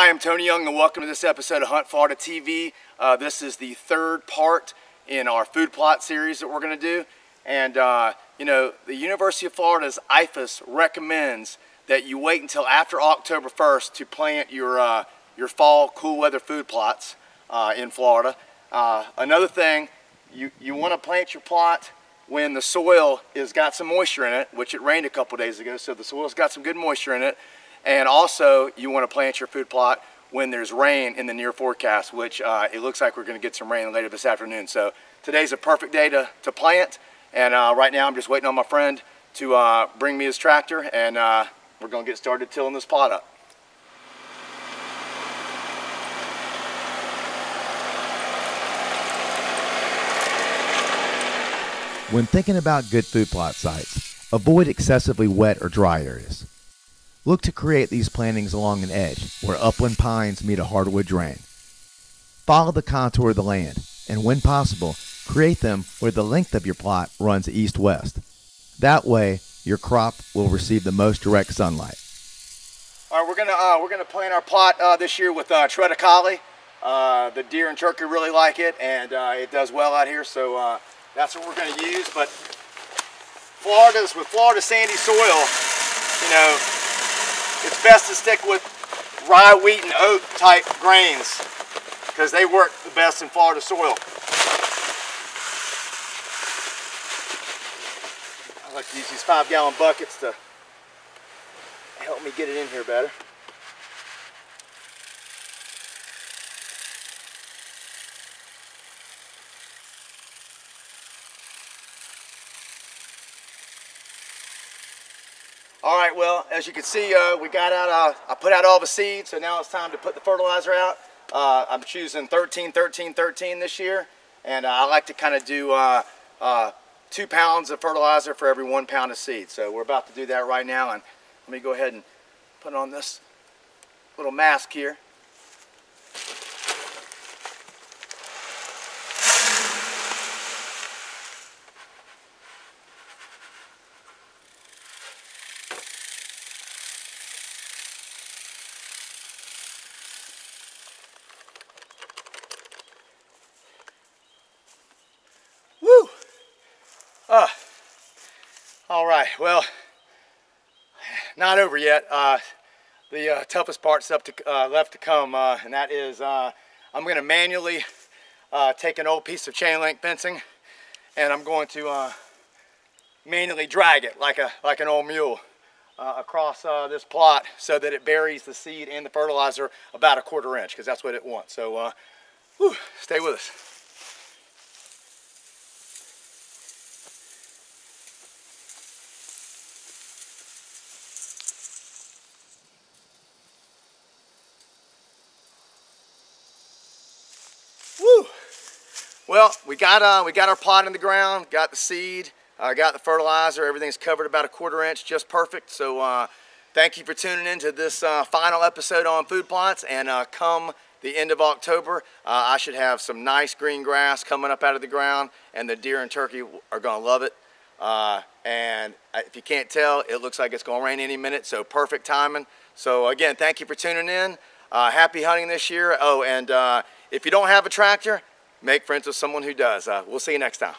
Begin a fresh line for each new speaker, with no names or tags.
Hi, I'm Tony Young and welcome to this episode of Hunt Florida TV. Uh, this is the third part in our food plot series that we're going to do. And, uh, you know, the University of Florida's IFAS recommends that you wait until after October 1st to plant your, uh, your fall cool weather food plots uh, in Florida. Uh, another thing, you, you want to plant your plot when the soil has got some moisture in it, which it rained a couple days ago, so the soil's got some good moisture in it. And also, you want to plant your food plot when there's rain in the near forecast, which uh, it looks like we're going to get some rain later this afternoon. So today's a perfect day to, to plant. And uh, right now, I'm just waiting on my friend to uh, bring me his tractor, and uh, we're going to get started tilling this plot up.
When thinking about good food plot sites, avoid excessively wet or dry areas. Look to create these plantings along an edge where upland pines meet a hardwood drain. Follow the contour of the land, and when possible, create them where the length of your plot runs east-west. That way, your crop will receive the most direct sunlight.
All right, we're gonna uh, we're gonna plant our plot uh, this year with uh, triticale. Uh, the deer and turkey really like it, and uh, it does well out here. So uh, that's what we're going to use. But Florida's with Florida sandy soil, you know, it's best to stick with rye, wheat, and oat type grains because they work the best in Florida soil. I like to use these five gallon buckets to help me get it in here better. All right, well, as you can see, uh, we got out, uh, I put out all the seeds, so now it's time to put the fertilizer out. Uh, I'm choosing 13, 13, 13 this year, and I like to kind of do uh, uh, two pounds of fertilizer for every one pound of seed. So we're about to do that right now, and let me go ahead and put on this little mask here. Uh, all right, well, not over yet. Uh, the uh, toughest part's up to, uh, left to come, uh, and that is uh, I'm going to manually uh, take an old piece of chain link fencing, and I'm going to manually drag it like a like an old mule across this plot so that it buries the seed and the fertilizer about a quarter inch, because that's what it wants. So, whew, stay with us. Well, we got uh, we got our plot in the ground, got the seed, uh, got the fertilizer. Everything's covered about a quarter inch, just perfect. So uh, thank you for tuning in to this uh, final episode on food plots. And uh, come the end of October, uh, I should have some nice green grass coming up out of the ground, and the deer and turkey are gonna love it. and if you can't tell, it looks like it's gonna rain any minute, so perfect timing. So again, thank you for tuning in. happy hunting this year. Oh, and if you don't have a tractor, make friends with someone who does. Uh, we'll see you next time.